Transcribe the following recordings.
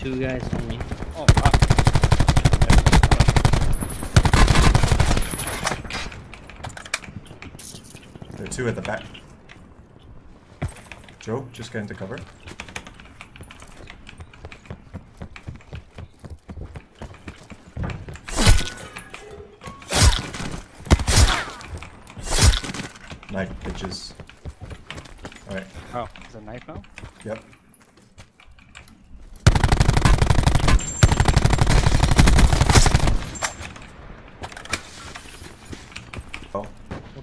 two guys on me. Oh, fuck. There are two at the back. Joe, just get into cover. Knife bitches. Alright, Oh, is a knife now? yep. Oh,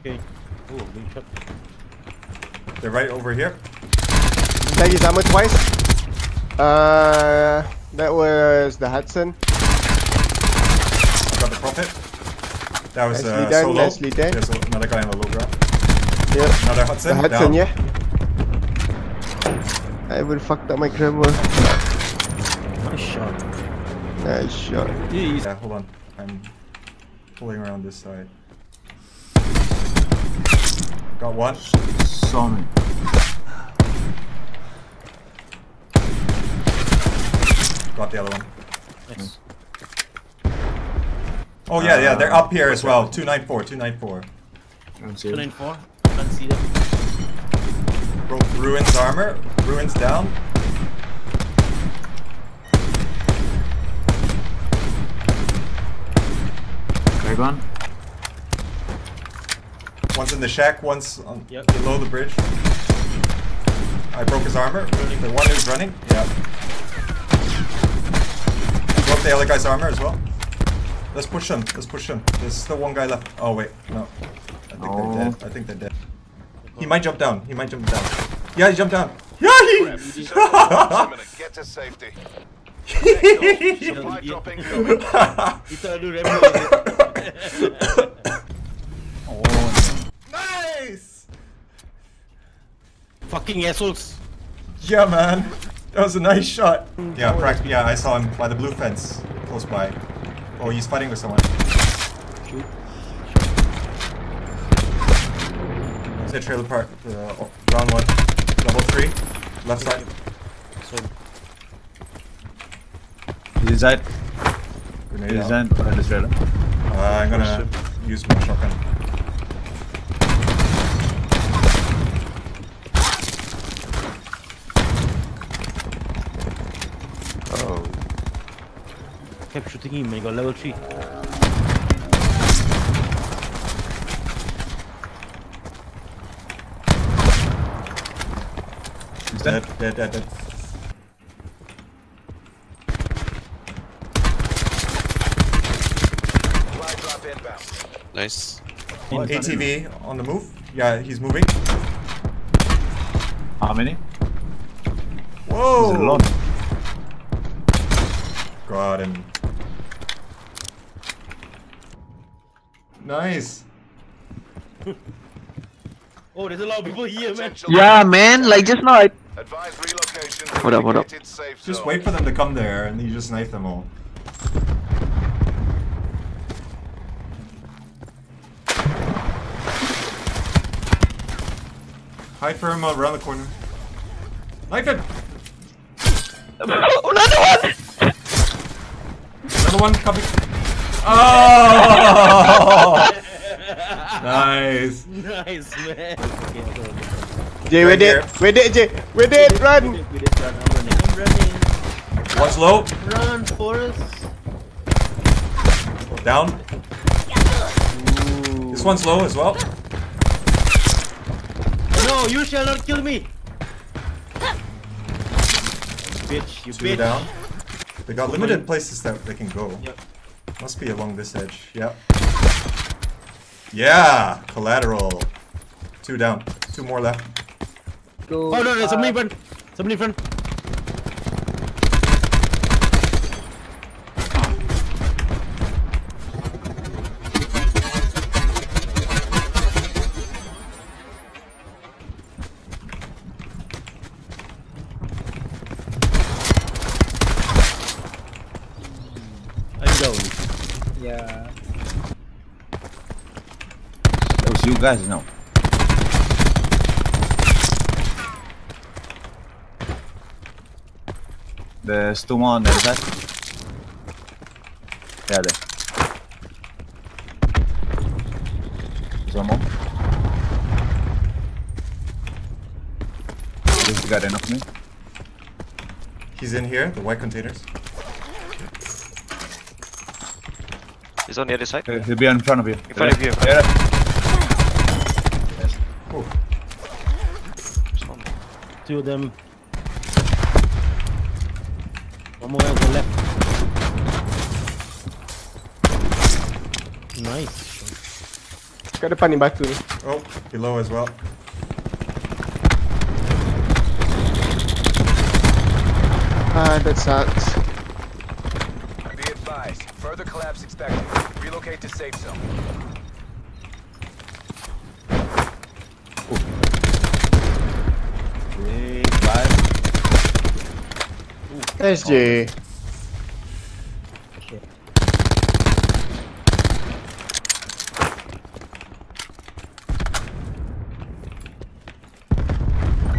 Okay. Oh, big shot. they're right over here. Tag his ammo twice. Uh, that was the Hudson. Got the Prophet. That was Nicely uh, done, solo. nicely done. There's another guy on the low ground. Yep. Another Hudson. The Hudson, down. yeah. I will fucked up my crumble. Nice shot. Nice shot. Yeah, hold on. I'm pulling around this side. Got one. Saw me. Got the other one. Nice. Oh yeah, yeah, they're up here as well. Uh, 294, 294. I don't see it. 294. Can't see them. Broke Ruins armor. Ruins down. Craig on. One's in the shack, one's on Yep. below the bridge. I broke his armor. The one who's running. Yeah. Broke the other guy's armor as well. Let's push him. Let's push him. There's still one guy left. Oh wait, no. I think No. they're dead. I think they're dead. He might jump down. He might jump down. Yeah, he jumped down. Yeah, he. Get to safety. Supply Supply Fucking assholes. Yeah, man. That was a nice shot. Yeah, prac- yeah, I saw him by the blue fence, close by. Oh, he's fighting with someone. Shoot. Is that trailer park? Uh, oh, round one. Level three. Left side. So, He's inside. Grenade He's out. inside. Uh, this trailer. Uh, I'm gonna use my shotgun. Kept shooting him. He got level 3. He's Dead, dead. dead, dead, dead. Supply. Nice. ATV on the move. Yeah, he's moving. How many? Whoa! He's alone. Got Nice. Oh, there's a lot of people here, man. Yeah, man. Like just now, I Advised relocation. Hold up, hold up. Safe Just wait for them to come there and you just knife them all. Hide for him around the corner. Knife him! another one. Another one coming. Oh! nice. Nice, man. Okay, okay, okay. Jay, we did. We did, Jay. We did. We Run. did, we did run. I'm running. I'm running. One's low. Run, Forrest. Oh, down. This one's low as well. No, you shall not kill me. Bitch, you Two bitch. down. They got limited places that they can go. Yep. Must be along this edge. Yep. Yeah! Collateral. Two down. Two more left. Oh no, there's somebody in front. Somebody in front. I'm down. Yeah. That was you guys, no. There's two more on the other side. Yeah, there. There's one more. This guy that knocked me. He's in here, the white containers. He's on the other side. Uh, He'll be in front of you. In front of you. Yeah. Oh, Two of them. One more on the left. Nice. Kat depan ni batu ni. oh, below as well. Ah, that sucks. Be advised. Further collapse expected. Relocate to safe zone. Big five. SJ.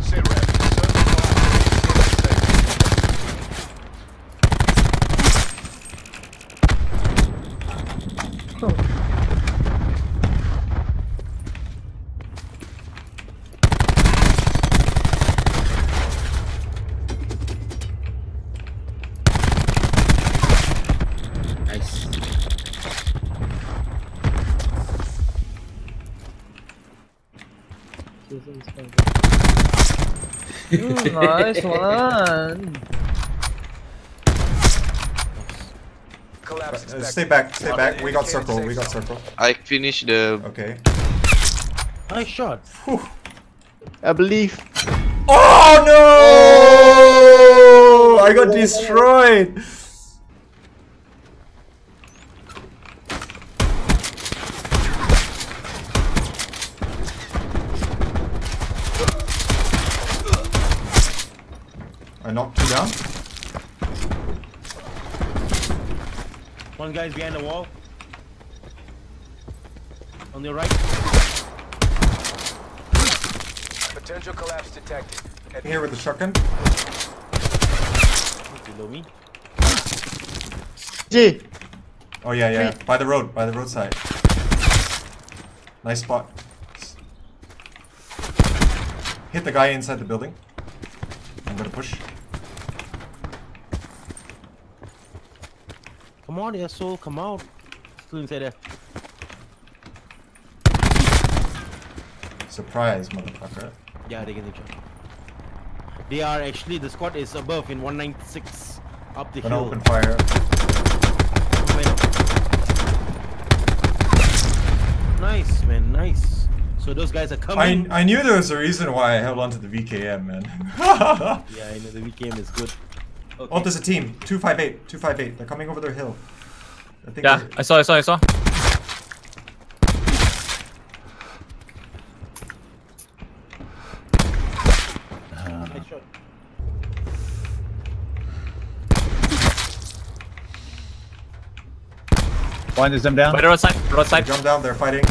Sit rep. Further collapse. Get to safety. Nice. Nice one. Uh, stay back, stay back. We got circle, we got circle. I finished the. Okay. Nice shot. I believe. Oh no! I got destroyed! I knocked two down. One guy's behind the wall. On your right. Potential collapse detected. At Here with the shotgun. Below me. J. Oh yeah, yeah. By the road, by the roadside. Nice spot. Hit the guy inside the building. I'm gonna push. Come on, asshole. Come out. Still inside there. Surprise, motherfucker. Yeah, they get the shot. They are actually, the squad is above in 196 up the Gonna hill. open fire. Nice, man, nice. So those guys are I, coming. I knew there was a reason why I held on to the VKM, man. Yeah, I know the VKM is good. Okay. oh, there's a team. 258. 258. They're coming over their hill. I think Yeah, I saw, I saw, I saw. Nice is them down. By the roadside, roadside. Jump down, they're fighting.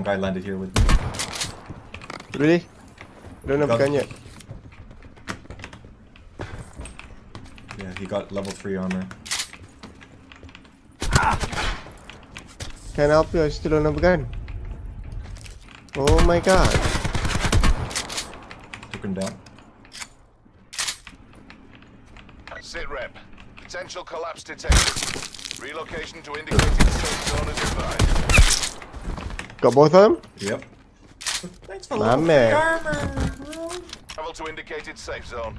Some guy landed here with me. Really? Don't have Got- gun yet. Yeah, he got level 3 armor. Can I help you? I still don't have a gun. Oh my god. Took him down. Sit rep. Potential collapse detected. Relocation to indicated safe zone is advised. Got both of them? Yep. Thanks for My level man. armor, bro. Travel to indicated safe zone.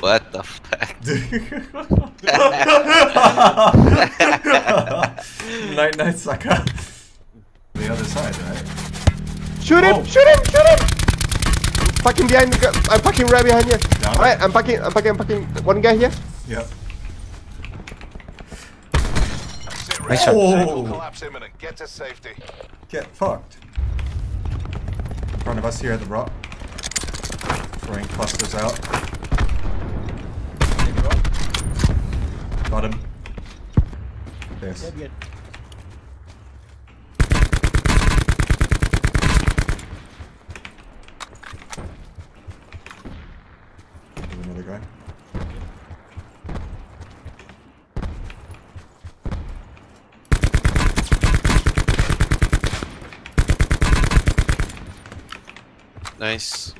What the fuck? night night sucker. The other side, right? Shoot him! Oh. Shoot him! Shoot him! Fucking behind the gu- I'm fucking right behind you. Alright, I'm fucking I'm fucking I'm fucking one guy here. Yep. Sit rep. Nice shot. Oh. collapse imminent. Get to safety. Get fucked. In front of us here at the rock. Throwing clusters out. Got him. Yes. Nice.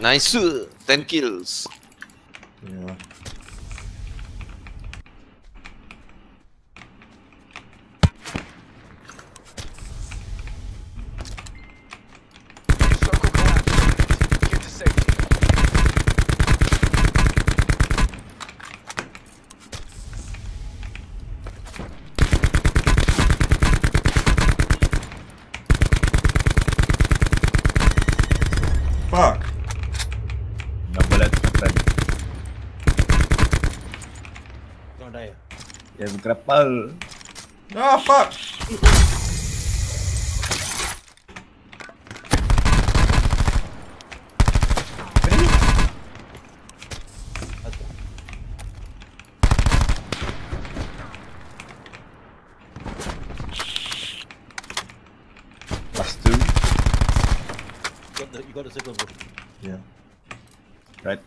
Nice. 10 kills. Yeah. Circle collapsed. Get to safety. Fuck. No bullets, my friend. Gonna die. You have grapple. Oh ah, fuck. Plus two. You got the, you got the circle, bro. Yeah. Right.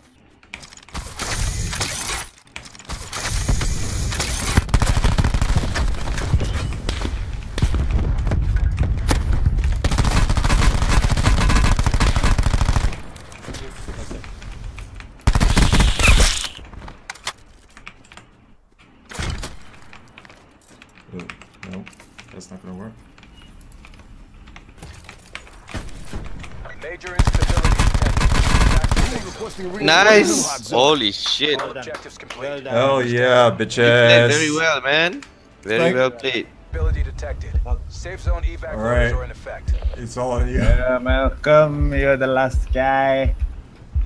Uh, no, that's not gonna work. Major instability. Nice. Holy shit. All You objectives complete. Well. Oh yeah, played bitches. very well, man. Very Thank- well played. Ability detected. Safe zone evac Alright. are in effect. It's all on you. Yeah, Malcolm, you're the last guy.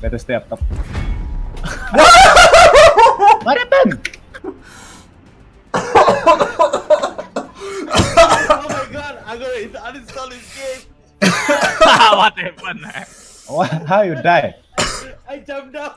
Better stay up top. what happened? my god, I'm gonna uninstall this game. what happened? What? How you die? I jumped down.